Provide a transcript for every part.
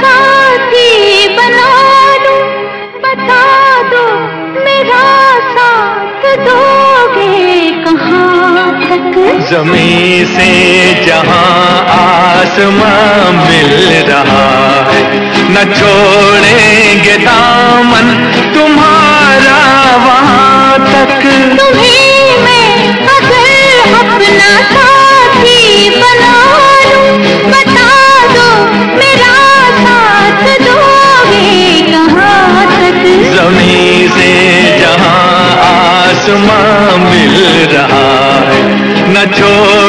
साथी जमी से जहाँ आसमां मिल रहा है न छोड़ेंगे दामन तुम्हारा वहाँ तक। तुम्हें से जहाँ आसमां मिल रहा है न छोड़ेंगे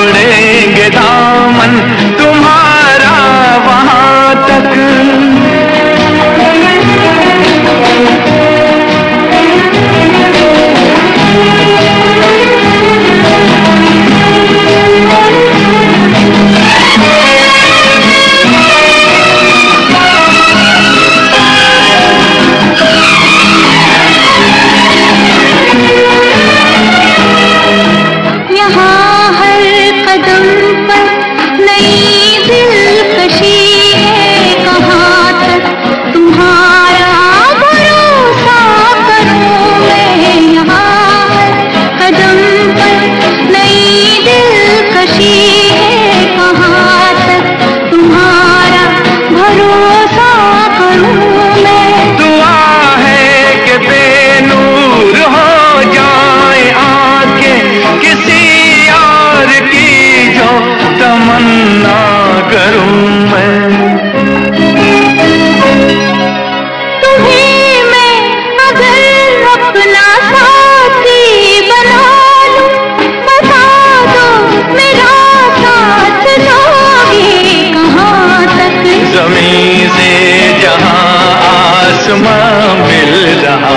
आसमां मिल रहा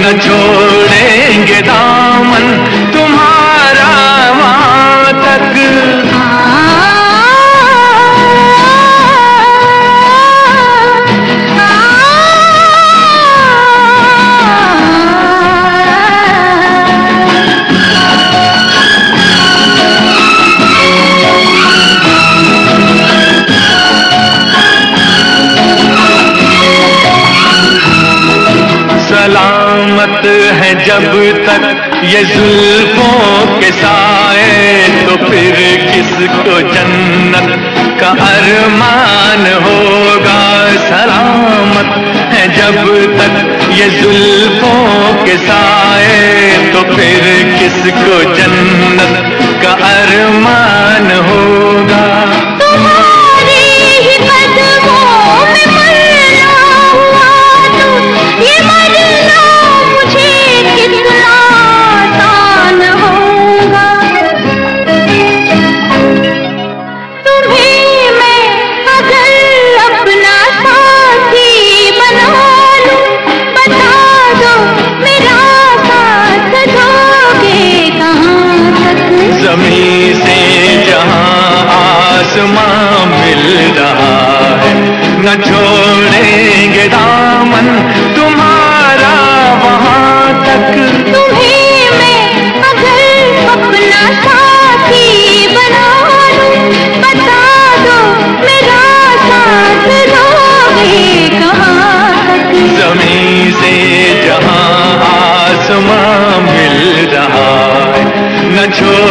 न छोड़ेंगे दामन जब तक ये जुल्फों के साए तो फिर किसको जन्नत का अरमान होगा? सलामत है जब तक ये जुल्फों के साए तो फिर किसको जन्नत का अरमान आसमां मिल रहा है। न छोड़ेंगे दामन तुम्हारा वहाँ तक। तुम्हें मैं अगर अपना साथी बना बता दो मेरा साथ दोगे कहाँ तक? जमी से जहाँ आसमां मिल रहा है न दामन